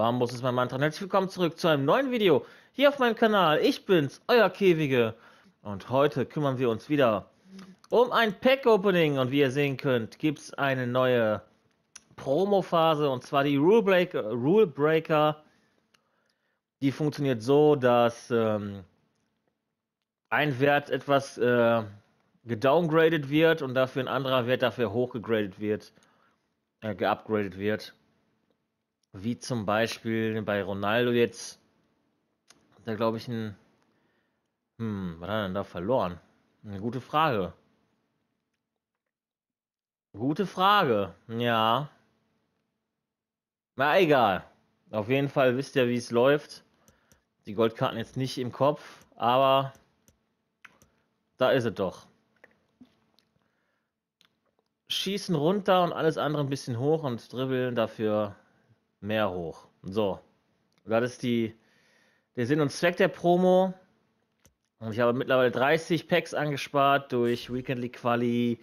Bambus ist mein Mantra. Herzlich willkommen zurück zu einem neuen Video hier auf meinem Kanal. Ich bin's, euer Käfige. Und heute kümmern wir uns wieder um ein Pack-Opening. Und wie ihr sehen könnt, gibt es eine neue Promo-Phase. Und zwar die Rule Breaker. Rule Breaker. Die funktioniert so, dass ähm, ein Wert etwas äh, gedowngradet wird und dafür ein anderer Wert dafür hochgegradet wird, äh, geupgradet wird. Wie zum Beispiel bei Ronaldo jetzt. Da glaube ich ein. Hm, was hat er denn da verloren? Eine gute Frage. Gute Frage. Ja. Na egal. Auf jeden Fall wisst ihr, wie es läuft. Die Goldkarten jetzt nicht im Kopf, aber da ist es doch. Schießen runter und alles andere ein bisschen hoch und dribbeln dafür mehr hoch. So, das ist die, der Sinn und Zweck der Promo. Und ich habe mittlerweile 30 Packs angespart durch Weekend League Quali,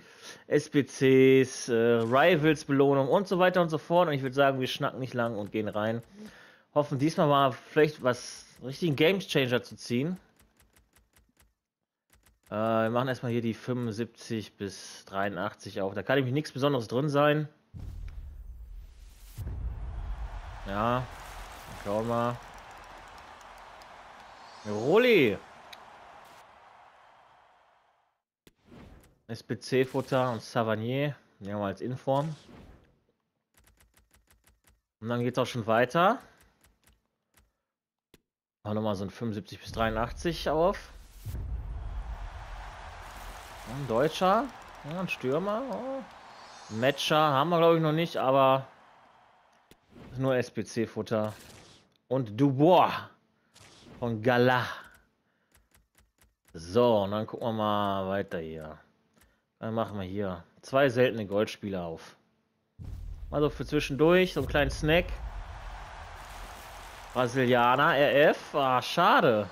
SPCs, äh, Rivals Belohnung und so weiter und so fort. Und ich würde sagen, wir schnacken nicht lang und gehen rein. Hoffen diesmal mal vielleicht was richtigen Game Changer zu ziehen. Äh, wir machen erstmal hier die 75 bis 83 auf. Da kann nämlich nichts Besonderes drin sein. Ja. Schauen wir mal. Roli. SPC-Futter und Savanier. Nehmen wir als Inform. Und dann geht es auch schon weiter. Machen nochmal so ein 75 bis 83 auf. Ein Deutscher. Ja, ein Stürmer. Oh. Matcher haben wir glaube ich noch nicht, aber nur SPC-Futter. Und Dubois von Gala. So, und dann gucken wir mal weiter hier. Dann machen wir hier zwei seltene Goldspieler auf. Also für zwischendurch so einen kleinen Snack. Brasilianer, RF. Ah, schade.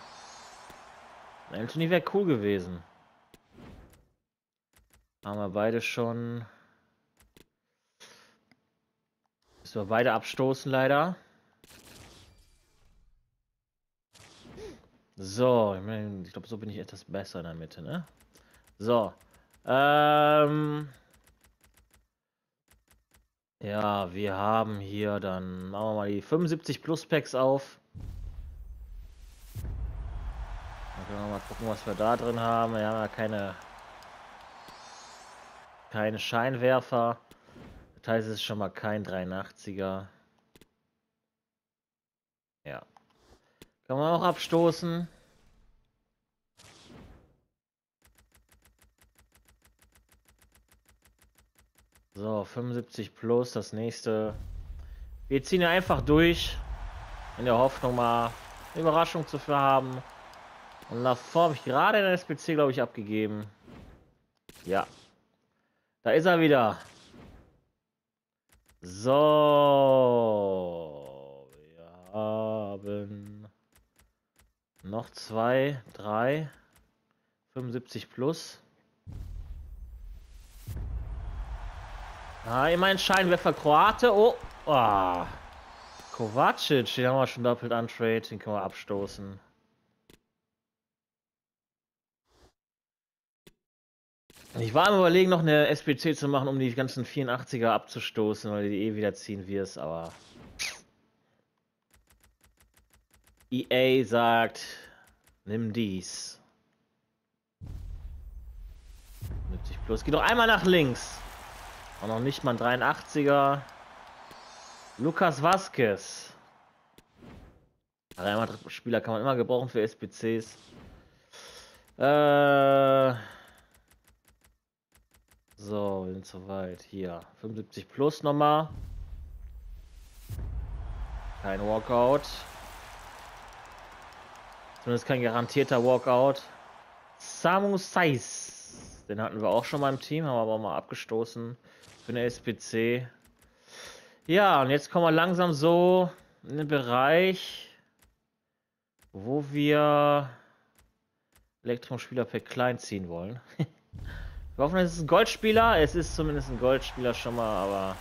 Anthony wäre cool gewesen. Haben wir beide schon. Wir beide abstoßen, leider. So, ich, mein, ich glaube, so bin ich etwas besser in der Mitte, ne? So. Ähm. Ja, wir haben hier dann, machen wir mal die 75 Plus Packs auf. Dann können wir mal gucken, was wir da drin haben. Wir haben ja keine, keine Scheinwerfer. Das heißt, es ist schon mal kein 83er. Ja. Kann man auch abstoßen. So, 75 plus, das nächste. Wir ziehen einfach durch. In der Hoffnung mal eine Überraschung zu haben. Und davor habe ich gerade den SPC, glaube ich, abgegeben. Ja. Da ist er wieder. So, wir haben noch zwei, drei, 75 plus. Ah, immerhin Scheinwerfer Kroate. Oh, oh. Kovacic, den haben wir schon doppelt untrade, den können wir abstoßen. Ich war am überlegen, noch eine SPC zu machen, um die ganzen 84er abzustoßen, weil die eh wieder ziehen wirst, aber... EA sagt, nimm dies. 70 plus. Geh doch einmal nach links. Und noch nicht mal ein 83er. Lukas Vasquez. Spieler kann man immer gebrauchen für SPCs. Äh... So, wir sind soweit. Hier, 75 plus nochmal. Kein Walkout. Zumindest kein garantierter Walkout. Samu Sais. Den hatten wir auch schon mal im Team, haben wir aber mal abgestoßen für eine SPC. Ja, und jetzt kommen wir langsam so in den Bereich, wo wir Elektrospieler per klein ziehen wollen. Wir hoffen, es ist ein Goldspieler. Es ist zumindest ein Goldspieler schon mal, aber...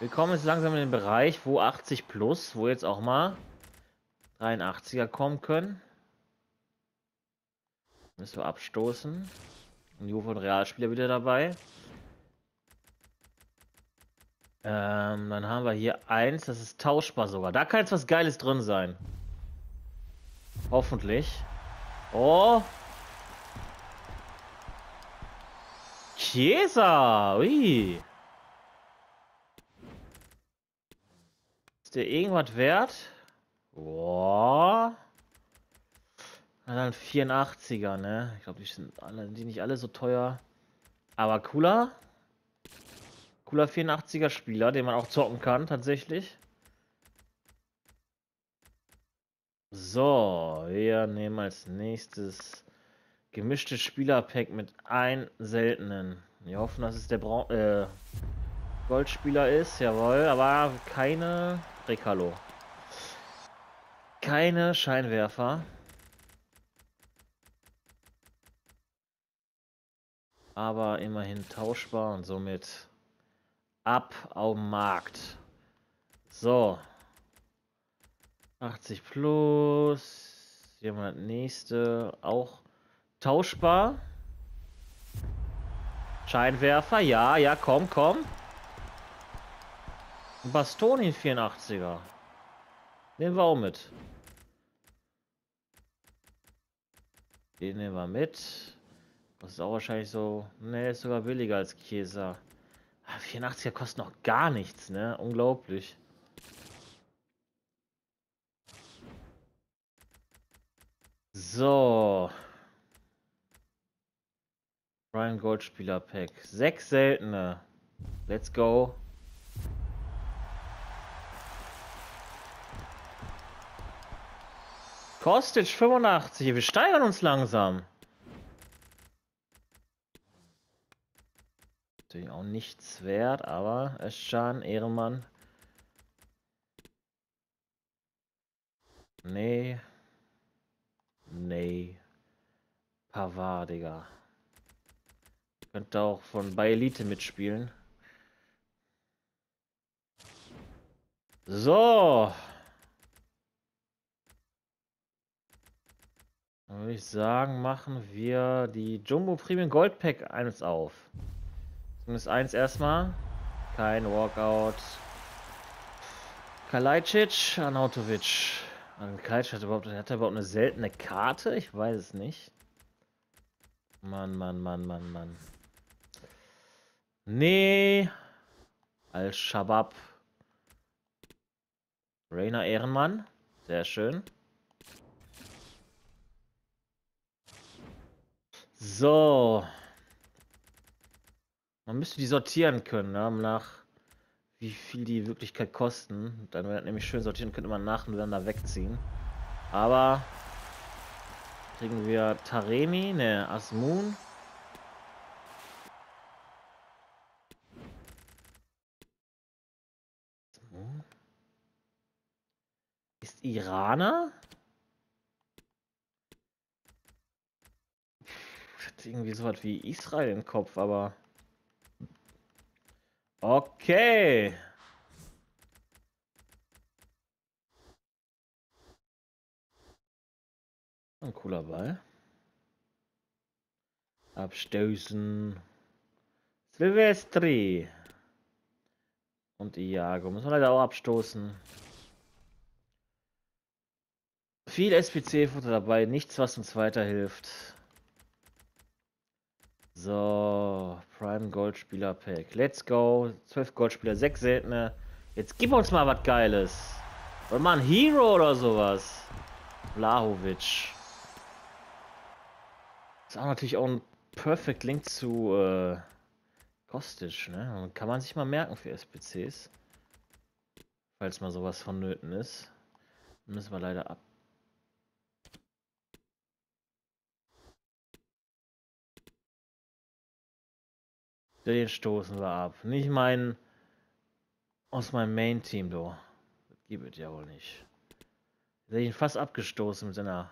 Wir kommen jetzt langsam in den Bereich, wo 80 plus, wo jetzt auch mal 83er kommen können. Müssen wir abstoßen. New von Realspieler wieder dabei. Ähm, dann haben wir hier eins, das ist tauschbar sogar. Da kann jetzt was Geiles drin sein. Hoffentlich. Oh. Chiesa. Ui. Ist der irgendwas wert? Boah. Dann 84er, ne? Ich glaube, die sind alle, die nicht alle so teuer. Aber cooler. Cooler 84er Spieler, den man auch zocken kann, tatsächlich. So, wir nehmen als nächstes gemischtes Spielerpack mit ein seltenen. Wir hoffen, dass es der Bra äh, Goldspieler ist, jawohl, aber keine Recalo. Keine Scheinwerfer. Aber immerhin tauschbar und somit ab auf Markt. So. 80 plus. Das nächste. Auch tauschbar. Scheinwerfer, ja, ja, komm, komm. Bastoni 84er. Nehmen wir auch mit. Den nehmen wir mit. Das ist auch wahrscheinlich so. Ne, ist sogar billiger als Chiesa. 84er ah, kostet noch gar nichts, ne? Unglaublich. So. Prime Gold Spieler Pack. Sechs seltene. Let's go. Kostic 85. Wir steigern uns langsam. Natürlich auch nichts wert, aber Eschan, Ehrenmann. Nee. Nee. Pavard, Digga. Könnte auch von bei Elite mitspielen. So. Dann würde ich sagen, machen wir die Jumbo Premium Gold Pack eines auf. Zumindest eins erstmal. Kein Walkout. Kalajdzic, Anautovic. Kalajdzic hat, überhaupt, hat er überhaupt eine seltene Karte? Ich weiß es nicht. Mann, Mann, Mann, Mann, Mann. Nee. Al-Shabab. Rainer Ehrenmann. Sehr schön. So. Man müsste die sortieren können, ne? nach wie viel die Wirklichkeit kosten. Dann wäre nämlich schön sortieren, könnte man nacheinander wegziehen. Aber kriegen wir Taremi, ne, Asmun. Iraner? irgendwie so was wie Israel im Kopf, aber. Okay. Ein cooler Ball. Abstoßen. Silvestri. Und Iago. Muss man leider auch abstoßen. Viel SPC-Futter dabei, nichts, was uns weiterhilft. So, Prime Goldspieler Pack. Let's go. 12 Goldspieler, 6 seltene. Jetzt gib uns mal was Geiles. Oder mal ein Hero oder sowas. Vlahovic. Ist auch natürlich auch ein Perfect Link zu äh, Kostic, ne? Kann man sich mal merken für SPCs. Falls mal sowas vonnöten ist. Müssen wir leider ab Den stoßen wir ab. Nicht mein. Aus meinem Main-Team, du. Das gibt es ja wohl nicht. Hätte ich ihn fast abgestoßen mit seiner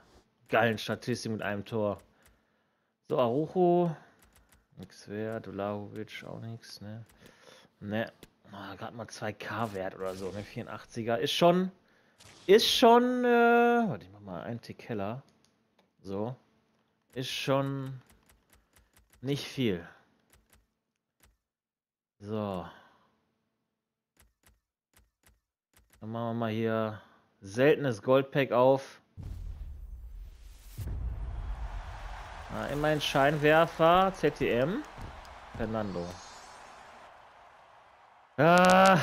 geilen Statistik mit einem Tor. So, Arujo. Nix wert. Dulahovic auch nichts, ne? Ne. Ah, Gerade mal 2K-Wert oder so, ne? 84er. Ist schon. Ist schon. Äh, warte, ich mach mal einen Tick heller. So. Ist schon. Nicht viel. So. Dann machen wir mal hier seltenes Goldpack auf. Ah, immerhin Scheinwerfer, ZTM. Fernando. Ah.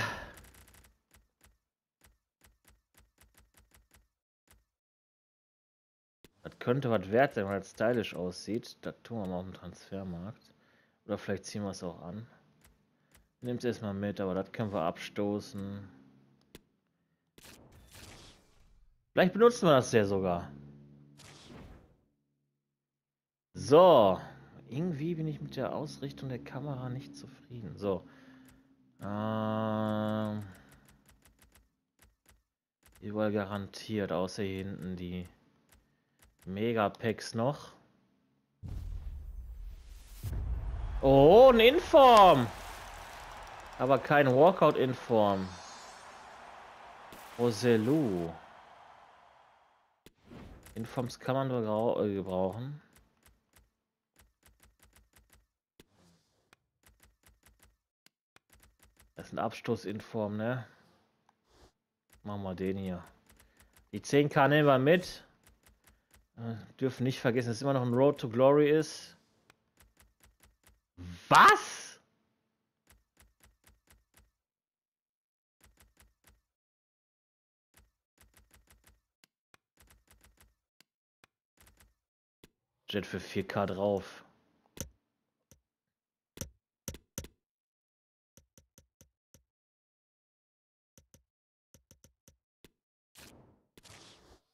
Das könnte was wert sein, weil es stylisch aussieht. Das tun wir mal auf dem Transfermarkt. Oder vielleicht ziehen wir es auch an. Nimmt es erstmal mit, aber das können wir abstoßen. Vielleicht benutzen wir das ja sogar. So. Irgendwie bin ich mit der Ausrichtung der Kamera nicht zufrieden. So. Ähm. Überall garantiert, außer hier hinten die Megapacks noch. Oh, ein Inform! Aber kein Walkout-Inform. Roselu. Informs kann man nur äh, gebrauchen. Das ist ein Abstoßinform, ne? Machen wir den hier. Die 10k nehmen wir mit. Äh, dürfen nicht vergessen, dass es immer noch ein Road to Glory ist. Was? Jet für 4K drauf.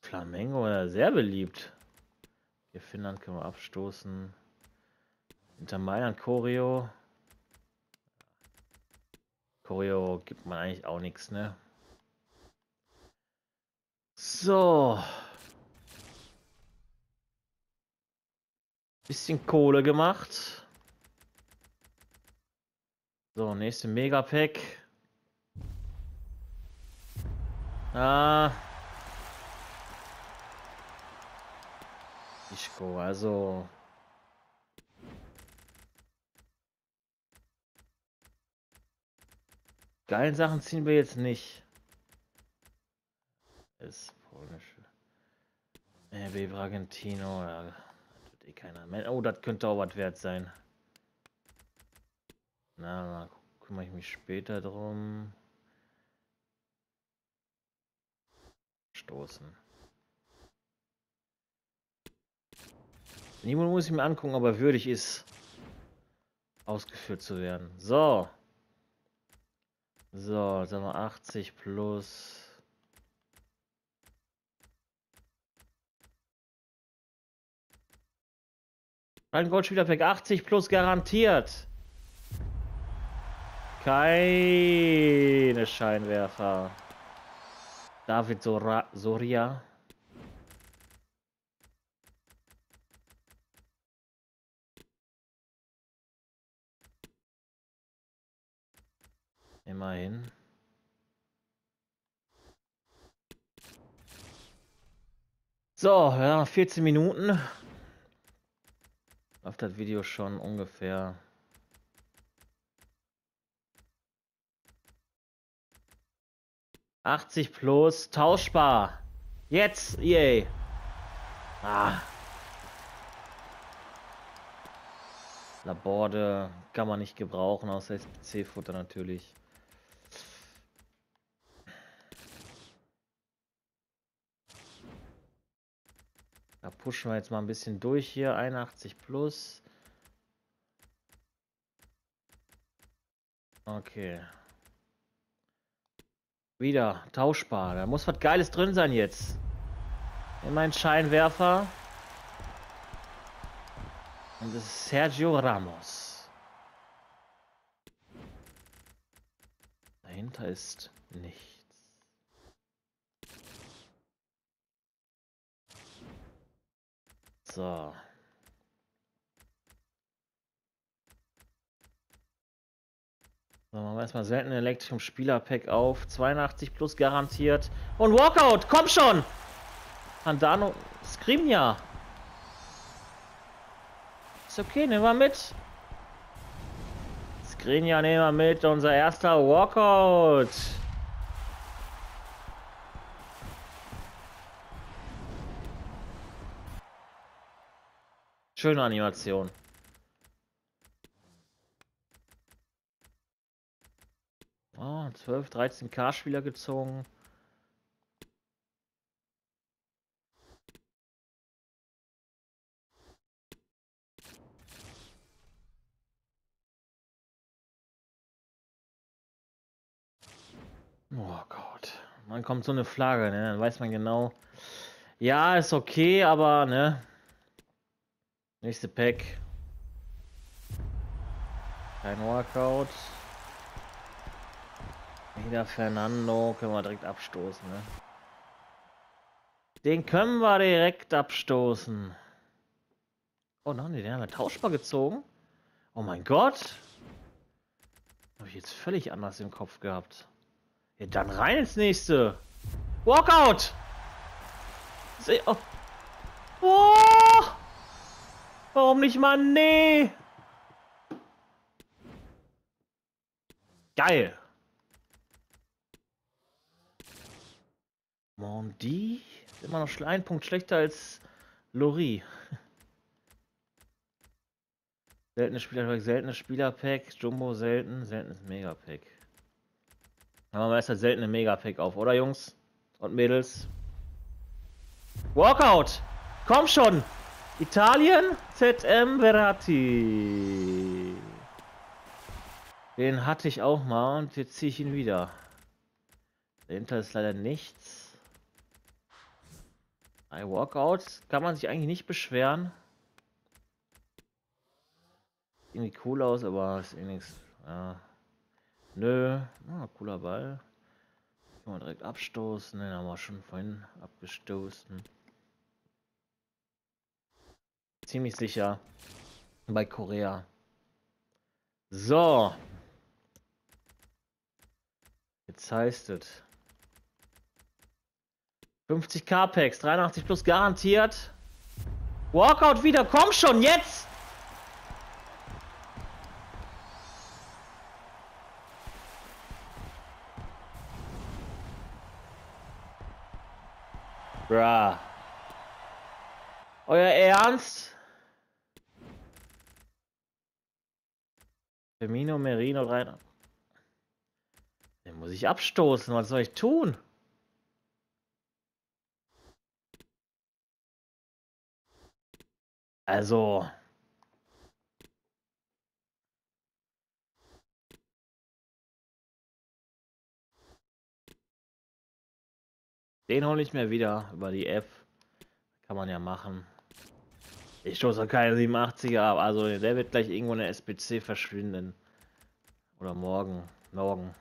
Flamengo, sehr beliebt. Hier Finnland können wir abstoßen. Hinter Mailand Choreo. Choreo gibt man eigentlich auch nichts, ne? So. Bisschen Kohle gemacht. So, nächste Megapack. Ah. Ischko, also. Geilen Sachen ziehen wir jetzt nicht. Ist polnische. RB Bragantino, ja, eh keiner. Oh, das könnte auch was wert sein. Na, kümmere ich mich später drum. Stoßen. Niemand muss ich mir angucken, ob er würdig ist, ausgeführt zu werden. So. So, sagen wir 80 plus. Ein Goldspielerpack 80 plus garantiert. Keine Scheinwerfer. David Sora Soria. Immerhin. So, ja, 14 Minuten. Auf das Video schon ungefähr. Achtzig plus, tauschbar. Jetzt, yay. Ah. Laborde kann man nicht gebrauchen, außer SPC-Futter natürlich. Da pushen wir jetzt mal ein bisschen durch hier. 81 plus. Okay. Wieder tauschbar. Da muss was Geiles drin sein jetzt. Immer ein Scheinwerfer. Und das ist Sergio Ramos. Dahinter ist nichts. So. So, machen wir erstmal selten elektrischem Spielerpack auf. 82 plus garantiert. Und Walkout, komm schon! Andano, Skriniar. Ist okay, nehmen wir mit. Skriniar nehmen wir mit. Unser erster Walkout. Schöne Animation. Oh, 12, 13 K-Spieler gezogen. Oh Gott. Dann kommt so eine Flagge, ne? Dann weiß man genau. Ja, ist okay, aber ne? Nächste Pack. Kein Workout. Wieder Fernando. Können wir direkt abstoßen, ne? Den können wir direkt abstoßen. Oh nein, den haben wir tauschbar gezogen. Oh mein Gott. Habe ich jetzt völlig anders im Kopf gehabt. Ja, dann rein ins nächste. Walkout! Se oh. Warum nicht mal? Nee! Geil! Mondi immer noch ein Punkt schlechter als Lori. Seltenes Spielerpack, seltenes Spielerpack, Jumbo selten, seltenes Megapack. Haben wir erst das seltene Megapack auf, oder Jungs und Mädels? Walkout! Komm schon! Italien, ZM Verratti. Den hatte ich auch mal und jetzt ziehe ich ihn wieder. Dahinter ist leider nichts. Ein Walkout kann man sich eigentlich nicht beschweren. Irgendwie cool aus, aber ist eh nichts. Ja. Nö, ah, cooler Ball. Kann man direkt abstoßen, den haben wir schon vorhin abgestoßen. Ziemlich sicher bei Korea. So. Jetzt heißt es. 50k Packs, 83 plus garantiert. Walkout wieder, komm schon, jetzt! Bruh. Euer Ernst? Firmino, Merino, Reiner. Den muss ich abstoßen. Was soll ich tun? Also. Den hole ich mir wieder über die F. Kann man ja machen. Ich stoße keine 87er ab. Also der wird gleich irgendwo in der SPC verschwinden. Oder morgen. Morgen.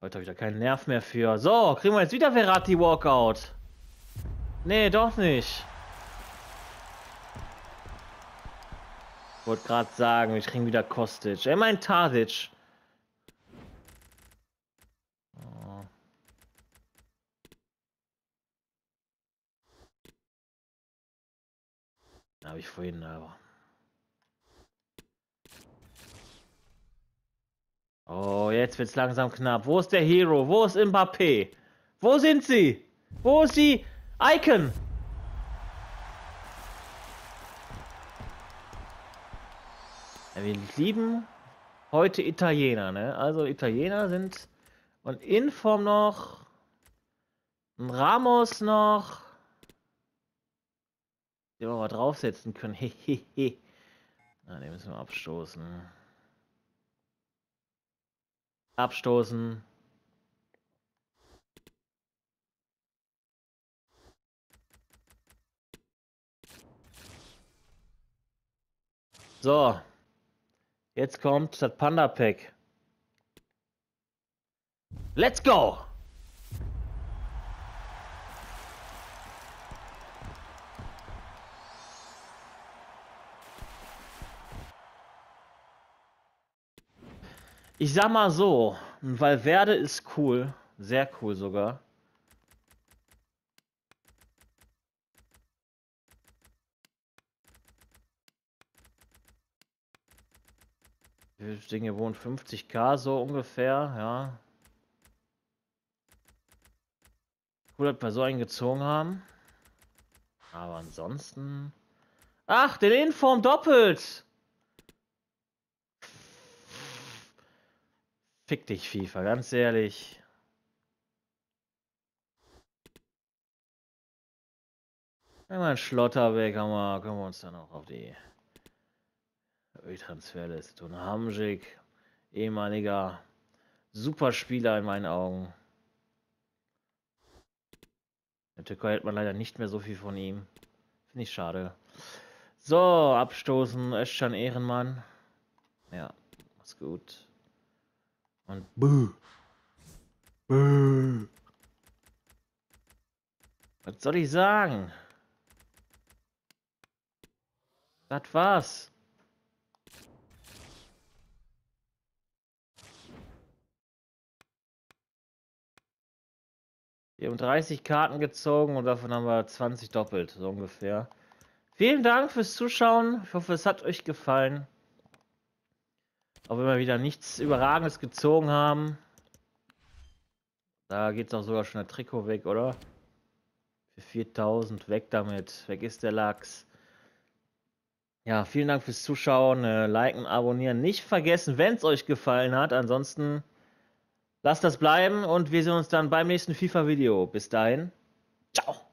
Heute habe ich da keinen Nerv mehr für. So, kriegen wir jetzt wieder Verratti Walkout. Nee, doch nicht. Wollte gerade sagen, wir kriegen wieder Kostic. Ey, mein Tadic. Habe ich vorhin aber. Oh, jetzt wird's langsam knapp. Wo ist der Hero? Wo ist Mbappé? Wo sind sie? Wo ist die Icon? Ja, wir lieben heute Italiener, ne? Also Italiener sind und Inform noch, Ramos noch. Den wir mal draufsetzen können. Hehehe. Na, den müssen wir abstoßen. Abstoßen. So. Jetzt kommt das Panda Pack. Let's go! Ich sag mal so, Valverde ist cool. Sehr cool sogar. Ich denke, wohnen 50k so ungefähr, ja. Cool, dass wir so einen gezogen haben. Aber ansonsten... Ach, den Inform doppelt! Fick dich, FIFA, ganz ehrlich. Wenn wir Schlotter weg haben, wir, können wir uns dann auch auf die Transferliste tun. Hamzik, ehemaliger Superspieler in meinen Augen. In der Türkei hält man leider nicht mehr so viel von ihm. Finde ich schade. So, abstoßen, Özcan Ehrenmann. Ja, mach's gut. Und buh. Buh. Was soll ich sagen? Das war's. Wir haben 30 Karten gezogen und davon haben wir 20 doppelt, so ungefähr. Vielen Dank fürs Zuschauen. Ich hoffe, es hat euch gefallen. Auch wenn wir wieder nichts Überragendes gezogen haben. Da geht es auch sogar schon der Trikot weg, oder? Für 4000, weg damit. Weg ist der Lachs. Ja, vielen Dank fürs Zuschauen. Äh, liken, abonnieren nicht vergessen, wenn es euch gefallen hat. Ansonsten lasst das bleiben und wir sehen uns dann beim nächsten FIFA-Video. Bis dahin. Ciao.